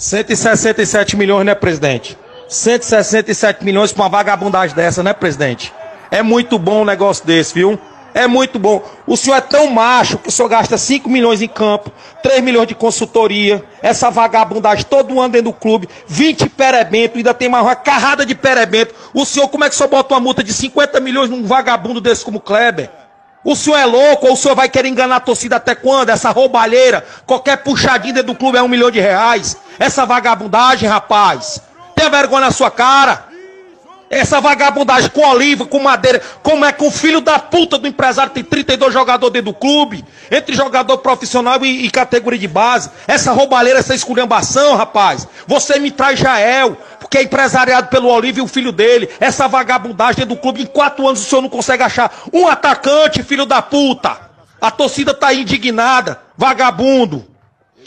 167 milhões, né, presidente? 167 milhões pra uma vagabundagem dessa, né, presidente? É muito bom um negócio desse, viu? É muito bom. O senhor é tão macho que o senhor gasta 5 milhões em campo, 3 milhões de consultoria, essa vagabundagem todo ano dentro do clube, 20 perebento, ainda tem mais uma carrada de perebento. O senhor, como é que senhor bota uma multa de 50 milhões num vagabundo desse como Kleber? O senhor é louco ou o senhor vai querer enganar a torcida até quando? Essa roubalheira, qualquer puxadinha do clube é um milhão de reais. Essa vagabundagem, rapaz. Tenha vergonha na sua cara. Essa vagabundagem com oliva, com madeira, como é que o filho da puta do empresário tem 32 jogadores dentro do clube, entre jogador profissional e, e categoria de base. Essa roubalheira, essa esculhambação, rapaz. Você me traz Jael, porque é empresariado pelo Oliva e o filho dele. Essa vagabundagem do clube, em quatro anos o senhor não consegue achar um atacante, filho da puta. A torcida tá indignada, vagabundo.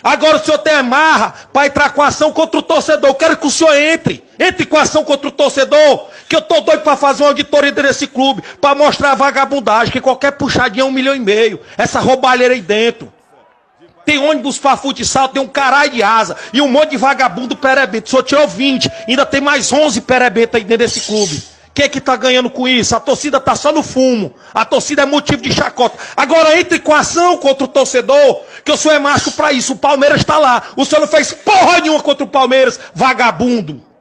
Agora o senhor tem a marra para entrar com ação contra o torcedor. Eu quero que o senhor entre. Entre com ação contra o torcedor. Que eu tô doido para fazer uma auditoria desse clube. Para mostrar a vagabundagem. Que qualquer puxadinha é um milhão e meio. Essa roubalheira aí dentro. Tem ônibus para futsal, tem um caralho de asa. E um monte de vagabundo perebento. Senhor tirou 20. Ainda tem mais 11 perebentos aí dentro desse clube. Quem é que tá ganhando com isso? A torcida tá só no fumo. A torcida é motivo de chacota. Agora entre com ação contra o torcedor, que o senhor é macho para isso. O Palmeiras está lá. O senhor não fez porra nenhuma contra o Palmeiras, vagabundo.